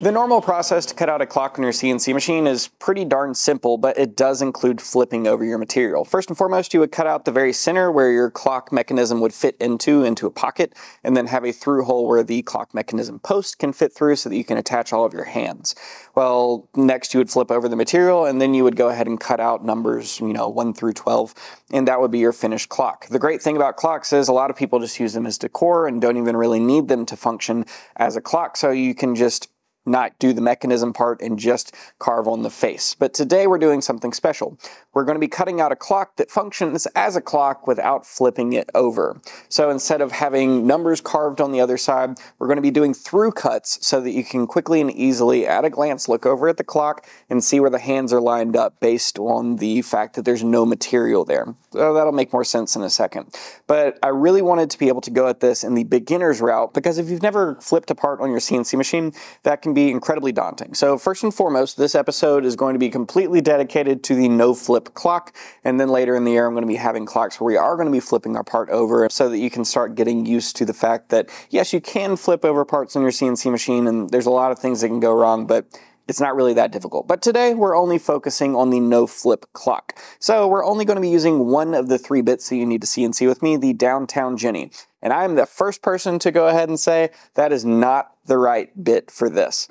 The normal process to cut out a clock on your CNC machine is pretty darn simple, but it does include flipping over your material. First and foremost, you would cut out the very center where your clock mechanism would fit into, into a pocket, and then have a through hole where the clock mechanism post can fit through so that you can attach all of your hands. Well, next you would flip over the material, and then you would go ahead and cut out numbers, you know, 1 through 12, and that would be your finished clock. The great thing about clocks is a lot of people just use them as decor and don't even really need them to function as a clock, so you can just not do the mechanism part and just carve on the face. But today we're doing something special. We're going to be cutting out a clock that functions as a clock without flipping it over. So instead of having numbers carved on the other side, we're going to be doing through cuts so that you can quickly and easily at a glance look over at the clock and see where the hands are lined up based on the fact that there's no material there. So that'll make more sense in a second. But I really wanted to be able to go at this in the beginner's route because if you've never flipped apart on your CNC machine, that can be be incredibly daunting. So first and foremost, this episode is going to be completely dedicated to the no flip clock. And then later in the year, I'm going to be having clocks where we are going to be flipping our part over so that you can start getting used to the fact that yes, you can flip over parts on your CNC machine and there's a lot of things that can go wrong, but it's not really that difficult. But today we're only focusing on the no flip clock. So we're only going to be using one of the three bits that you need to CNC with me, the downtown Jenny. And I'm the first person to go ahead and say that is not the right bit for this.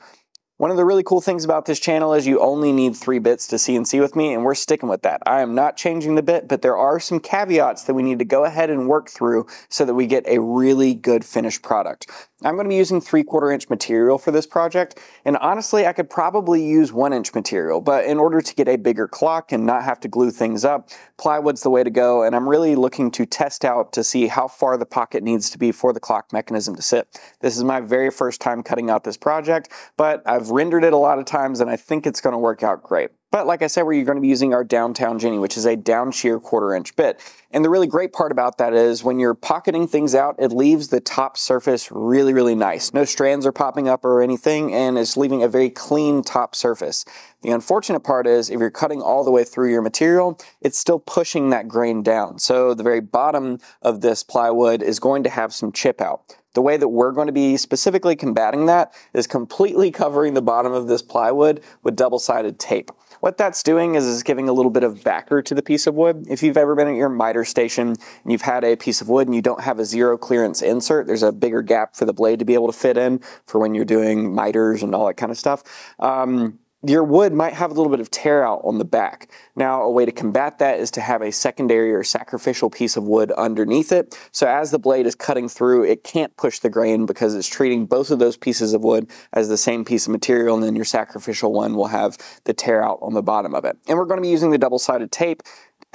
One of the really cool things about this channel is you only need three bits to CNC with me, and we're sticking with that. I am not changing the bit, but there are some caveats that we need to go ahead and work through so that we get a really good finished product. I'm going to be using 3 quarter inch material for this project, and honestly, I could probably use 1 inch material, but in order to get a bigger clock and not have to glue things up, plywood's the way to go, and I'm really looking to test out to see how far the pocket needs to be for the clock mechanism to sit. This is my very first time cutting out this project, but I've rendered it a lot of times, and I think it's going to work out great. But like I said, we're going to be using our downtown Jenny, which is a down shear quarter inch bit. And the really great part about that is when you're pocketing things out, it leaves the top surface really, really nice. No strands are popping up or anything, and it's leaving a very clean top surface. The unfortunate part is if you're cutting all the way through your material, it's still pushing that grain down. So the very bottom of this plywood is going to have some chip out. The way that we're going to be specifically combating that is completely covering the bottom of this plywood with double-sided tape. What that's doing is, is giving a little bit of backer to the piece of wood. If you've ever been at your miter station and you've had a piece of wood and you don't have a zero clearance insert, there's a bigger gap for the blade to be able to fit in for when you're doing miters and all that kind of stuff. Um, your wood might have a little bit of tear out on the back. Now, a way to combat that is to have a secondary or sacrificial piece of wood underneath it. So as the blade is cutting through, it can't push the grain because it's treating both of those pieces of wood as the same piece of material, and then your sacrificial one will have the tear out on the bottom of it. And we're going to be using the double-sided tape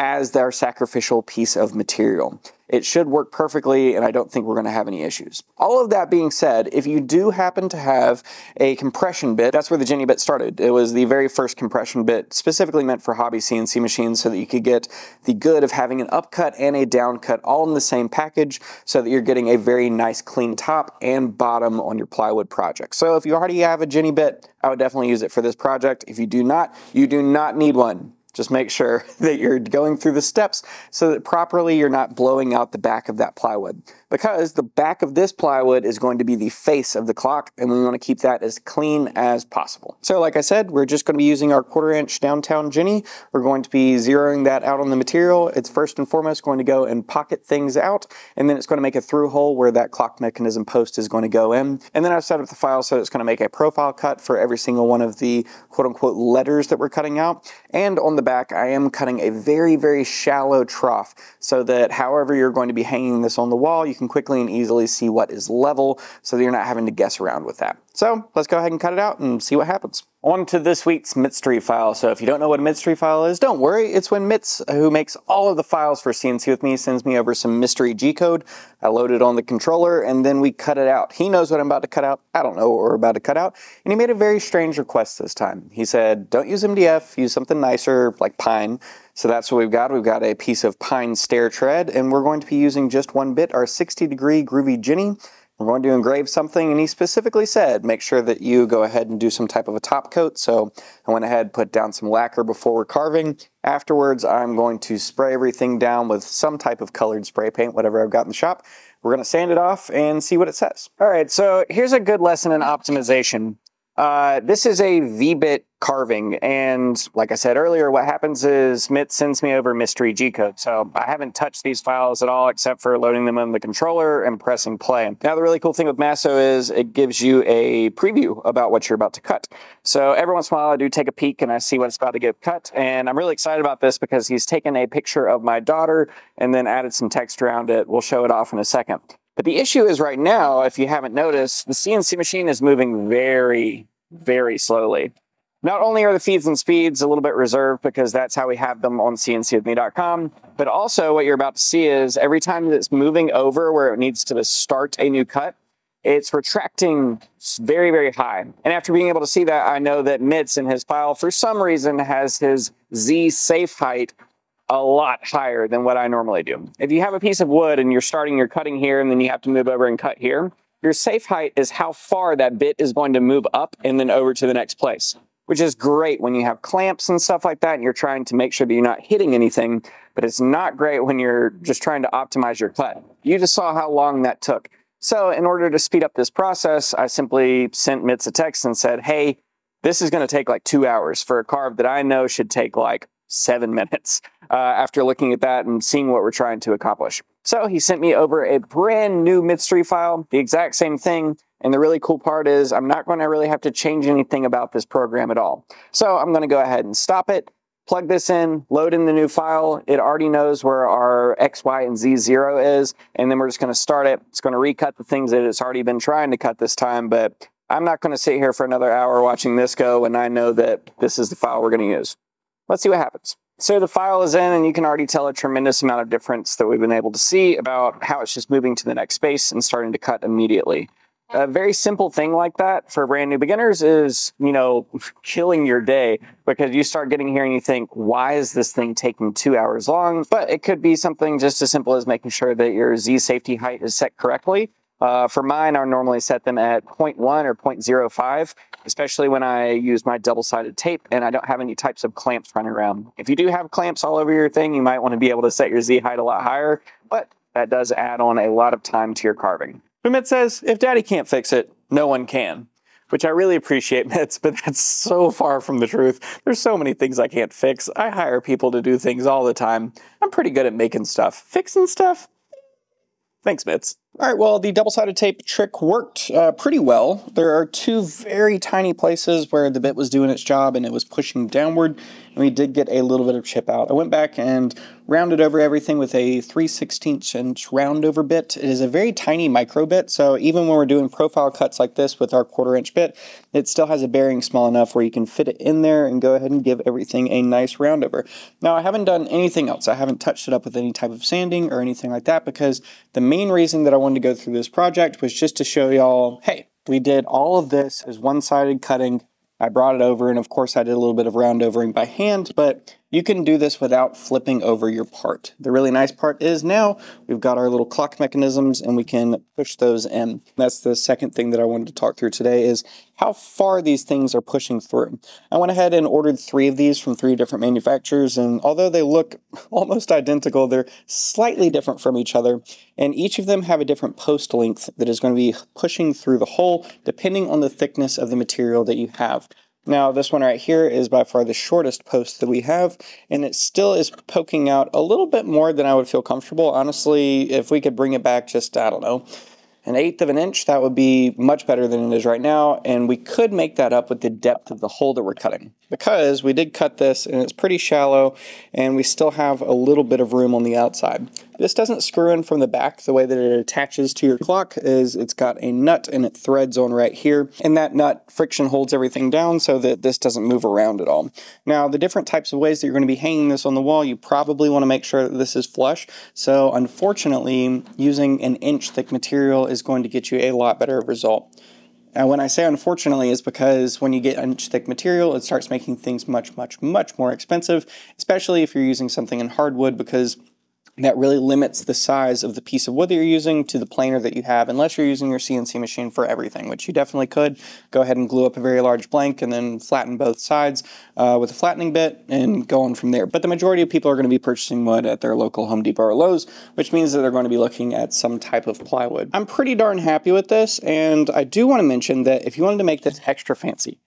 as their sacrificial piece of material. It should work perfectly, and I don't think we're going to have any issues. All of that being said, if you do happen to have a compression bit, that's where the Jenny bit started. It was the very first compression bit specifically meant for hobby CNC machines so that you could get the good of having an upcut and a downcut all in the same package so that you're getting a very nice clean top and bottom on your plywood project. So if you already have a Jenny bit, I would definitely use it for this project. If you do not, you do not need one. Just make sure that you're going through the steps so that properly you're not blowing out the back of that plywood because the back of this plywood is going to be the face of the clock and we want to keep that as clean as possible. So like I said, we're just going to be using our quarter inch downtown Jenny. We're going to be zeroing that out on the material. It's first and foremost going to go and pocket things out and then it's going to make a through hole where that clock mechanism post is going to go in. And then I've set up the file so it's going to make a profile cut for every single one of the quote unquote letters that we're cutting out. And on the back, I am cutting a very, very shallow trough so that however you're going to be hanging this on the wall, you can quickly and easily see what is level so that you're not having to guess around with that. So let's go ahead and cut it out and see what happens. On to this week's Mitstry file. So if you don't know what a Mitstry file is, don't worry. It's when Mits, who makes all of the files for CNC with me, sends me over some mystery G code. I load it on the controller and then we cut it out. He knows what I'm about to cut out. I don't know what we're about to cut out. And he made a very strange request this time. He said, don't use MDF, use something nicer like pine. So that's what we've got. We've got a piece of pine stair tread and we're going to be using just one bit, our 60 degree groovy Jenny. We're going to engrave something, and he specifically said, make sure that you go ahead and do some type of a top coat. So I went ahead, and put down some lacquer before we're carving. Afterwards, I'm going to spray everything down with some type of colored spray paint, whatever I've got in the shop. We're going to sand it off and see what it says. All right, so here's a good lesson in optimization. Uh, this is a V-bit carving, and like I said earlier, what happens is MIT sends me over mystery G-code. So I haven't touched these files at all except for loading them on the controller and pressing play. Now the really cool thing with Masso is it gives you a preview about what you're about to cut. So every once in a while I do take a peek and I see what's about to get cut, and I'm really excited about this because he's taken a picture of my daughter and then added some text around it. We'll show it off in a second. But the issue is right now, if you haven't noticed, the CNC machine is moving very, very slowly. Not only are the feeds and speeds a little bit reserved because that's how we have them on cncwithme.com, but also what you're about to see is every time that it's moving over where it needs to start a new cut, it's retracting very, very high. And after being able to see that, I know that Mitz in his file, for some reason, has his Z safe height a lot higher than what I normally do. If you have a piece of wood and you're starting your cutting here and then you have to move over and cut here, your safe height is how far that bit is going to move up and then over to the next place, which is great when you have clamps and stuff like that and you're trying to make sure that you're not hitting anything, but it's not great when you're just trying to optimize your cut. You just saw how long that took. So in order to speed up this process, I simply sent Mitz a text and said, hey, this is going to take like two hours for a carve that I know should take like seven minutes uh, after looking at that and seeing what we're trying to accomplish. So he sent me over a brand new mystery file, the exact same thing. And the really cool part is I'm not going to really have to change anything about this program at all. So I'm going to go ahead and stop it, plug this in, load in the new file. It already knows where our X, Y, and Z zero is. And then we're just going to start it. It's going to recut the things that it's already been trying to cut this time. But I'm not going to sit here for another hour watching this go when I know that this is the file we're going to use. Let's see what happens. So the file is in and you can already tell a tremendous amount of difference that we've been able to see about how it's just moving to the next space and starting to cut immediately. A very simple thing like that for brand new beginners is, you know, killing your day because you start getting here and you think, why is this thing taking two hours long? But it could be something just as simple as making sure that your Z safety height is set correctly uh, for mine, I normally set them at 0.1 or 0.05, especially when I use my double-sided tape and I don't have any types of clamps running around. If you do have clamps all over your thing, you might want to be able to set your Z height a lot higher, but that does add on a lot of time to your carving. Umit says, if daddy can't fix it, no one can which I really appreciate, Mitz, but that's so far from the truth. There's so many things I can't fix. I hire people to do things all the time. I'm pretty good at making stuff. Fixing stuff? Thanks, Mitz. All right, well, the double-sided tape trick worked uh, pretty well. There are two very tiny places where the bit was doing its job and it was pushing downward, and we did get a little bit of chip out. I went back and rounded over everything with a 3 16 inch round over bit. It is a very tiny micro bit, so even when we're doing profile cuts like this with our quarter inch bit, it still has a bearing small enough where you can fit it in there and go ahead and give everything a nice round over. Now, I haven't done anything else. I haven't touched it up with any type of sanding or anything like that because the main reason that I wanted to go through this project was just to show y'all, hey, we did all of this as one-sided cutting. I brought it over, and of course I did a little bit of round overing by hand, but you can do this without flipping over your part. The really nice part is now we've got our little clock mechanisms and we can push those in. That's the second thing that I wanted to talk through today is how far these things are pushing through. I went ahead and ordered three of these from three different manufacturers and although they look almost identical, they're slightly different from each other and each of them have a different post length that is going to be pushing through the hole depending on the thickness of the material that you have. Now this one right here is by far the shortest post that we have and it still is poking out a little bit more than I would feel comfortable. Honestly, if we could bring it back just, I don't know, an eighth of an inch, that would be much better than it is right now, and we could make that up with the depth of the hole that we're cutting. Because we did cut this, and it's pretty shallow, and we still have a little bit of room on the outside. This doesn't screw in from the back. The way that it attaches to your clock is it's got a nut and it threads on right here, and that nut friction holds everything down so that this doesn't move around at all. Now, the different types of ways that you're going to be hanging this on the wall, you probably want to make sure that this is flush. So unfortunately, using an inch thick material is going to get you a lot better result. And when I say unfortunately is because when you get inch thick material, it starts making things much, much, much more expensive, especially if you're using something in hardwood because that really limits the size of the piece of wood that you're using to the planer that you have, unless you're using your CNC machine for everything, which you definitely could. Go ahead and glue up a very large blank and then flatten both sides uh, with a flattening bit and go on from there. But the majority of people are going to be purchasing wood at their local Home Depot or Lowe's, which means that they're going to be looking at some type of plywood. I'm pretty darn happy with this, and I do want to mention that if you wanted to make this extra fancy,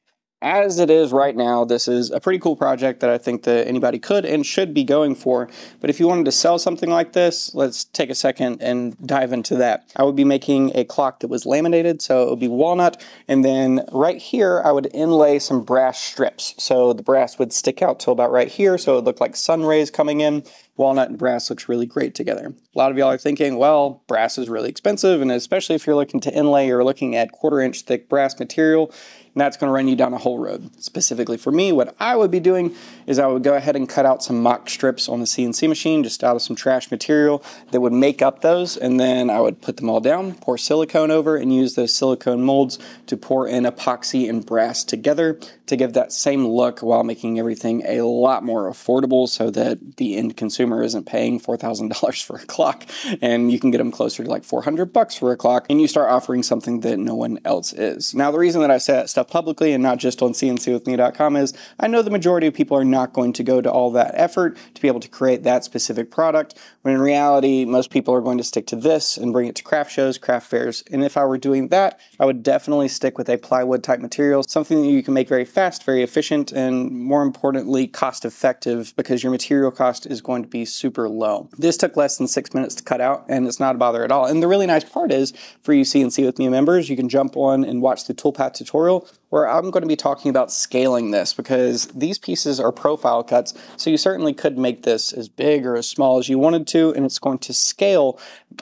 as it is right now, this is a pretty cool project that I think that anybody could and should be going for. But if you wanted to sell something like this, let's take a second and dive into that. I would be making a clock that was laminated, so it would be walnut, and then right here I would inlay some brass strips. So the brass would stick out till about right here, so it would look like sun rays coming in walnut and brass looks really great together. A lot of y'all are thinking, well, brass is really expensive, and especially if you're looking to inlay or looking at quarter inch thick brass material, and that's going to run you down a whole road. Specifically for me, what I would be doing is I would go ahead and cut out some mock strips on the CNC machine just out of some trash material that would make up those, and then I would put them all down, pour silicone over, and use those silicone molds to pour in epoxy and brass together to give that same look while making everything a lot more affordable so that the end consumer isn't paying $4,000 for a clock and you can get them closer to like 400 bucks for a clock and you start offering something that no one else is. Now, the reason that I say that stuff publicly and not just on cncwithme.com is I know the majority of people are not going to go to all that effort to be able to create that specific product, when in reality, most people are going to stick to this and bring it to craft shows, craft fairs. And if I were doing that, I would definitely stick with a plywood type material, something that you can make very fast, very efficient, and more importantly, cost effective because your material cost is going to be super low. This took less than six minutes to cut out, and it's not a bother at all. And the really nice part is, for you CNC with me members, you can jump on and watch the toolpath tutorial where I'm going to be talking about scaling this because these pieces are profile cuts, so you certainly could make this as big or as small as you wanted to, and it's going to scale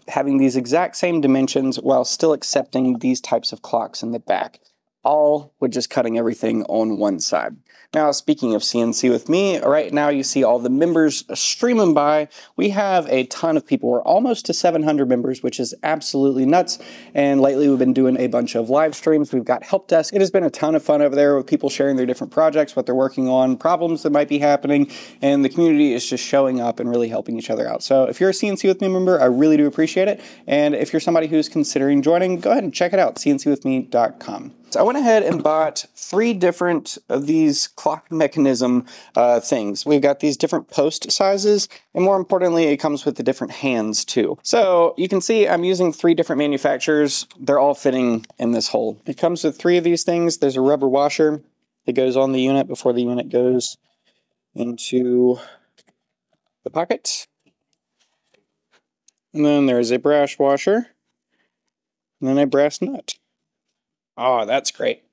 having these exact same dimensions while still accepting these types of clocks in the back all with just cutting everything on one side. Now, speaking of CNC with me, right now you see all the members streaming by. We have a ton of people. We're almost to 700 members, which is absolutely nuts. And lately we've been doing a bunch of live streams. We've got help desk. It has been a ton of fun over there with people sharing their different projects, what they're working on, problems that might be happening, and the community is just showing up and really helping each other out. So if you're a CNC with me member, I really do appreciate it. And if you're somebody who's considering joining, go ahead and check it out, cncwithme.com. So I went ahead and bought three different of these clock mechanism uh, things. We've got these different post sizes, and more importantly, it comes with the different hands too. So you can see I'm using three different manufacturers. They're all fitting in this hole. It comes with three of these things. There's a rubber washer that goes on the unit before the unit goes into the pocket. And then there's a brass washer, and then a brass nut. Oh, that's great.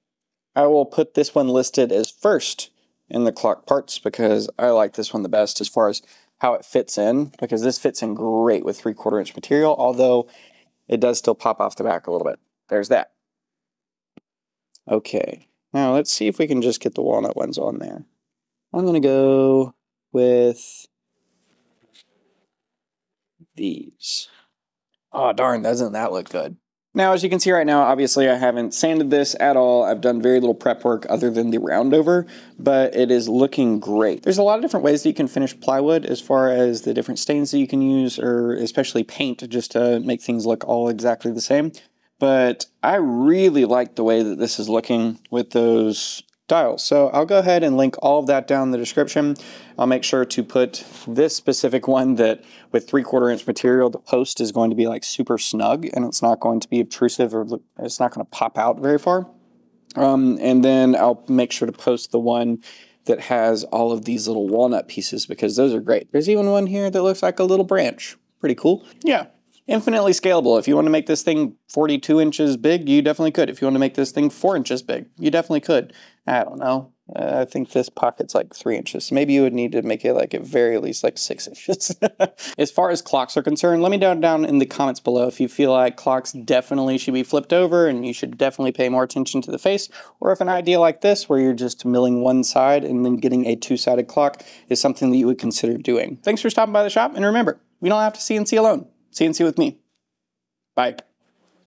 I will put this one listed as first in the clock parts because I like this one the best as far as how it fits in because this fits in great with three quarter inch material, although it does still pop off the back a little bit. There's that. Okay, now let's see if we can just get the walnut ones on there. I'm going to go with these. Oh, darn, doesn't that look good? Now, as you can see right now, obviously I haven't sanded this at all. I've done very little prep work other than the round over, but it is looking great. There's a lot of different ways that you can finish plywood as far as the different stains that you can use, or especially paint just to make things look all exactly the same. But I really like the way that this is looking with those dials. So I'll go ahead and link all of that down in the description. I'll make sure to put this specific one that with three quarter inch material, the post is going to be like super snug and it's not going to be obtrusive or it's not going to pop out very far. Um, and then I'll make sure to post the one that has all of these little walnut pieces because those are great. There's even one here that looks like a little branch. Pretty cool. Yeah, infinitely scalable. If you want to make this thing 42 inches big, you definitely could. If you want to make this thing 4 inches big, you definitely could. I don't know. Uh, I think this pocket's like 3 inches. Maybe you would need to make it like at very least like 6 inches. as far as clocks are concerned, let me know down in the comments below if you feel like clocks definitely should be flipped over and you should definitely pay more attention to the face, or if an idea like this where you're just milling one side and then getting a two-sided clock is something that you would consider doing. Thanks for stopping by the shop, and remember, we don't have to CNC alone. CNC with me. Bye.